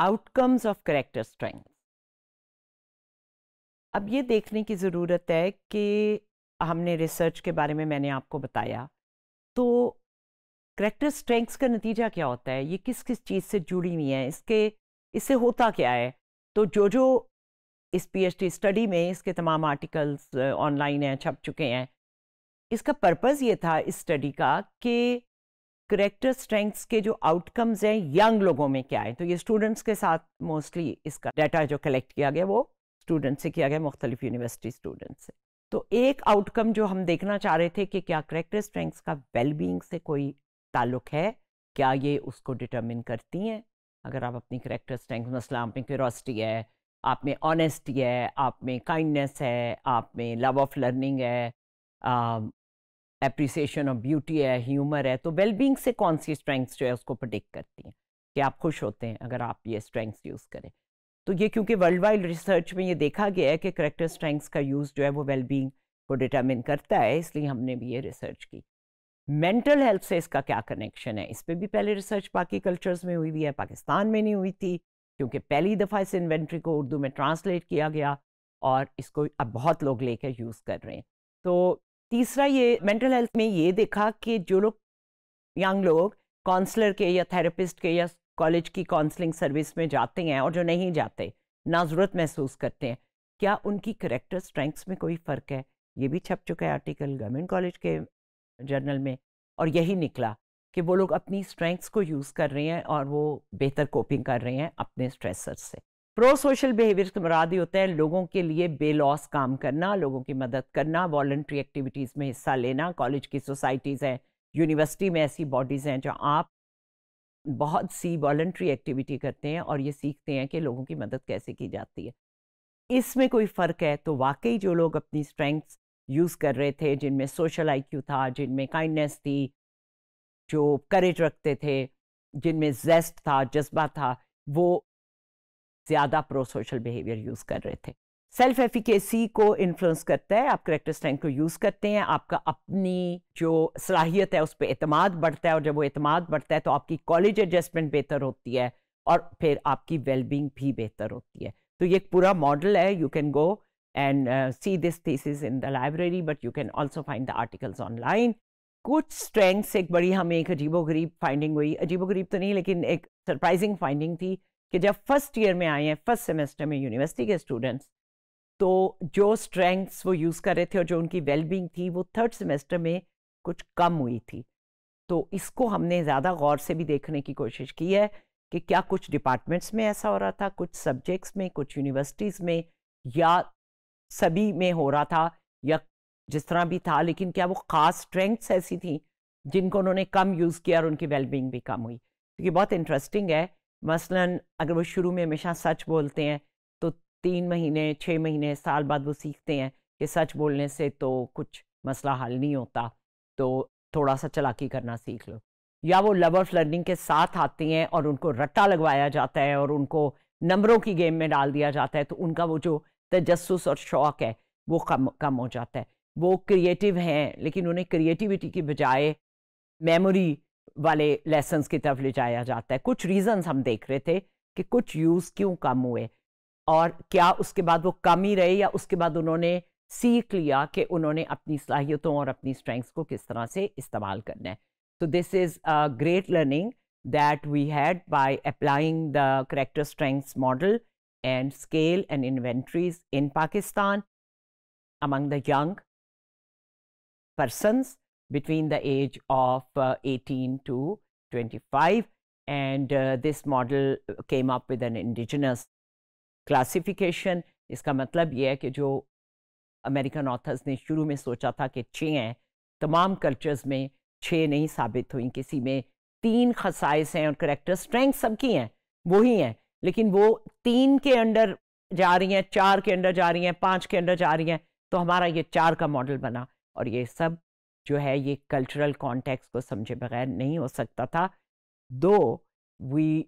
Outcomes of character strength अब ये देखने की ज़रूरत है कि हमने रिसर्च के बारे में मैंने आपको बताया। तो करेक्टर स्ट्रेंथ्स का नतीजा क्या होता है? ये किस किस चीज़ से जुड़ी हुई है? इसके, इससे होता क्या है? तो जो जो इस पीएचडी स्टडी में इसके तमाम आर्टिकल्स ऑनलाइन हैं, छप चुके हैं, इसका पर्पज़ ये था इस स्टडी का कि करेक्टर स्ट्रेंथ्स के जो आउटकम्स हैं यंग लोगों में क्या है? तो ये स्टूडेंट्स के साथ मोस्टली इसका डाटा जो कलेक्ट किया गया, वो स्टूडेंट से किया गया, मुख्तलिफ़ यूनिवर्सिटी स्टूडेंट से। तो एक आउटकम जो हम देखना चाह रहे थे कि क्या करेक्टर स्ट्रेंथ्स का वेलबींग से कोई ताल्लुक है, क्या ये उसको डिटर्मिन करती हैं? अगर आप अपनी करेक्टर स्ट्रेंथ मसला आप में क्यूरोसिटी है, आप में ऑनेस्टी है, आप में काइंडनेस है, आप में लव ऑफ़ लर्निंग है अप्रिसिएशन ऑफ़ ब्यूटी है ह्यूमर है तो वेलबींग से कौन सी स्ट्रेंथ्स जो है उसको प्रोडिक्ट करती हैं? कि आप खुश होते हैं अगर आप ये स्ट्रेंथ्स यूज़ करें। तो ये क्योंकि वर्ल्ड वाइड रिसर्च में ये देखा गया है कि करेक्टर स्ट्रेंथ्स का यूज़ जो है वो वेलबींग को डिटर्मिन करता है, इसलिए हमने भी ये रिसर्च की। मेंटल हेल्थ से इसका क्या कनेक्शन है? इस पर भी पहले रिसर्च बाकी कल्चर्स में हुई हुई है, पाकिस्तान में नहीं हुई थी, क्योंकि पहली दफ़ा इस इन्वेंट्री को उर्दू में ट्रांसलेट किया गया और इसको अब बहुत लोग लेकर यूज़ कर रहे हैं। तो तीसरा ये मेंटल हेल्थ में ये देखा कि जो लोग यंग लोग काउंसलर के या थेरेपिस्ट के या कॉलेज की काउंसलिंग सर्विस में जाते हैं और जो नहीं जाते, ना ज़रूरत महसूस करते हैं, क्या उनकी करेक्टर स्ट्रेंथ्स में कोई फ़र्क है? ये भी छप चुका है आर्टिकल गवर्नमेंट कॉलेज के जर्नल में और यही निकला कि वो लोग अपनी स्ट्रेंथ्स को यूज़ कर रहे हैं और वो बेहतर कोपिंग कर रहे हैं अपने स्ट्रेसर से। प्रो सोशल बिहेवियर से मुराद ही होता है लोगों के लिए बेलॉस काम करना, लोगों की मदद करना वॉल्ट्री एक्टिविटीज़ में हिस्सा लेना कॉलेज की सोसाइटीज़ हैं यूनिवर्सिटी में ऐसी बॉडीज़ हैं जहाँ आप बहुत सी वॉल्ट्री एक्टिविटी करते हैं और ये सीखते हैं कि लोगों की मदद कैसे की जाती है। इसमें कोई फ़र्क है तो वाकई जो लोग अपनी स्ट्रेंथ्स यूज़ कर रहे थे, जिनमें सोशल आईक्यू था, जिनमें काइंडनेस थी, जो करेज रखते थे, जिनमें जेस्ट था, जज्बा था, वो ज़्यादा प्रो सोशल बिहेवियर यूज़ कर रहे थे। सेल्फ एफिकेसी को इन्फ्लुएंस करता है, आप करेक्टर स्ट्रेंथ को यूज़ करते हैं, आपका अपनी जो सलाहियत है उस पर अतमाद बढ़ता है और जब वो अतमाद बढ़ता है तो आपकी कॉलेज एडजस्टमेंट बेहतर होती है और फिर आपकी वेलबींग भी बेहतर होती है। तो ये एक पूरा मॉडल है you can go and see this thesis in the library but you can also find the articles online कुछ स्ट्रेंथ्स एक बड़ी हमें एक अजीबो गरीब फाइंडिंग हुई। अजीबो गरीब तो नहीं, लेकिन एक सरप्राइजिंग फाइंडिंग थी। कि जब फ़र्स्ट ईयर में आए हैं फ़र्स्ट सेमेस्टर में यूनिवर्सिटी के स्टूडेंट्स तो जो स्ट्रेंथ्स वो यूज़ कर रहे थे और जो उनकी वेलबींग थी, वो थर्ड सेमेस्टर में कुछ कम हुई थी। तो इसको हमने ज़्यादा गौर से भी देखने की कोशिश की है कि क्या कुछ डिपार्टमेंट्स में ऐसा हो रहा था, कुछ सब्जेक्ट्स में, कुछ यूनिवर्सिटीज़ में, या सभी में हो रहा था, या जिस तरह भी था, लेकिन क्या वो ख़ास स्ट्रेंथ्स ऐसी थी जिनको उन्होंने कम यूज़ किया और उनकी वेलबींग भी कम हुई। तो ये बहुत इंटरेस्टिंग है मसलन अगर वो शुरू में हमेशा सच बोलते हैं तो तीन महीने छः महीने, साल बाद वो सीखते हैं कि सच बोलने से तो कुछ मसला हल नहीं होता तो थोड़ा सा चलाकी करना सीख लो। या वो लव ऑफ़ लर्निंग के साथ आती हैं और उनको रट्टा लगवाया जाता है और उनको नंबरों की गेम में डाल दिया जाता है तो उनका वो जो तजस्स और शौक़ है, वो कम कम हो जाता है। वो क्रिएटिव हैं, लेकिन उन्हें क्रिएटिविटी की बजाय मेमोरी वाले लेसन्स की तरफ़ ले जाया जाता है। कुछ रीजंस हम देख रहे थे कि कुछ यूज़ क्यों कम हुए और क्या उसके बाद वो कम ही रहे या उसके बाद उन्होंने सीख लिया कि उन्होंने अपनी सलाहियतों और अपनी स्ट्रेंथ्स को किस तरह से इस्तेमाल करना है। तो this is a great learning that we had by applying the character strengths model and scale and inventories in Pakistan among the young persons between the age of uh, 18 to 25 and uh, this model came up with an indigenous classification. इसका मतलब ये है कि जो American authors ने शुरू में सोचा था कि छः हैं तमाम कल्चर्स में छः नहीं साबित हुई। किसी में तीन खसाइस हैं और करेक्टर स्ट्रेंथ सबकी हैं वही हैं लेकिन वो तीन के अंडर जा रही हैं चार के अंडर जा रही हैं पाँच के अंडर जा रही हैं तो हमारा ये चार का मॉडल बना और ये सब जो है ये कल्चरल कॉन्टेक्स को समझे बगैर नहीं हो सकता था। दो वी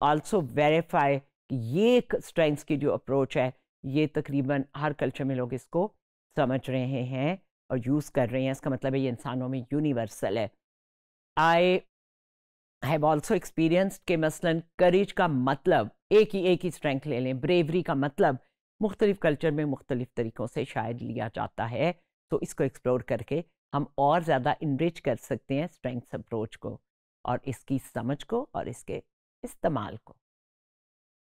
आल्सो वेरीफाई कि ये एक स्ट्रेंथ्स की जो अप्रोच है, ये तकरीबन हर कल्चर में लोग इसको समझ रहे हैं और यूज़ कर रहे हैं। इसका मतलब है ये इंसानों में यूनिवर्सल है। आई हैव ऑल्सो एक्सपीरियंस्ड के मसलन करेज का मतलब एक ही एक ही स्ट्रेंथ ले लें ब्रेवरी का मतलब मुख्तलिफ़ कल्चर में मुख्तलिफ़ तरीक़ों से शायद लिया जाता है। तो इसको एक्सप्लोर करके हम और ज़्यादा इनरिच कर सकते हैं स्ट्रेंथ्स अप्रोच को और इसकी समझ को और इसके इस्तेमाल को।